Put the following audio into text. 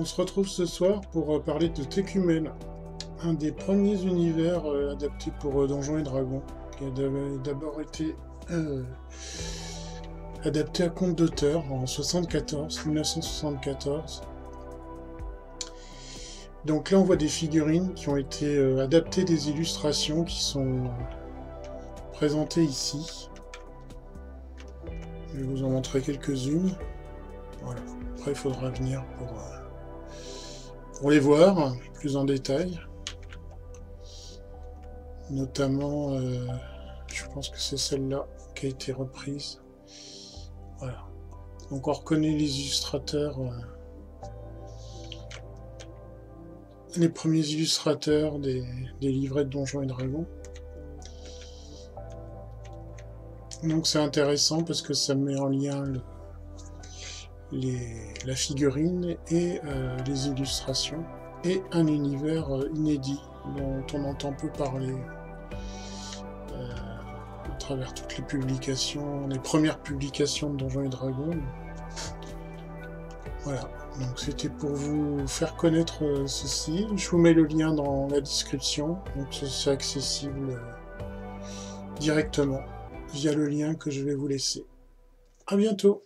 on se retrouve ce soir pour euh, parler de Tekumel, un des premiers univers euh, adaptés pour euh, Donjons et Dragons, qui a d'abord été adapté à compte d'auteur en 74, 1974. Donc là, on voit des figurines qui ont été adaptées des illustrations qui sont présentées ici. Je vais vous en montrer quelques-unes. Voilà. Après, il faudra venir pour les voir plus en détail. Notamment, euh, je pense que c'est celle-là qui a été reprise. Voilà. Donc on reconnaît les illustrateurs, euh, les premiers illustrateurs des, livrets de Donjons et Dragons. Donc c'est intéressant parce que ça met en lien le, la figurine et euh, les illustrations, et un univers euh, inédit dont on entend peu parler euh, à travers toutes les publications, les premières publications de Donjons et Dragons. Voilà, donc c'était pour vous faire connaître ceci. Je vous mets le lien dans la description, donc c'est accessible directement via le lien que je vais vous laisser. À bientôt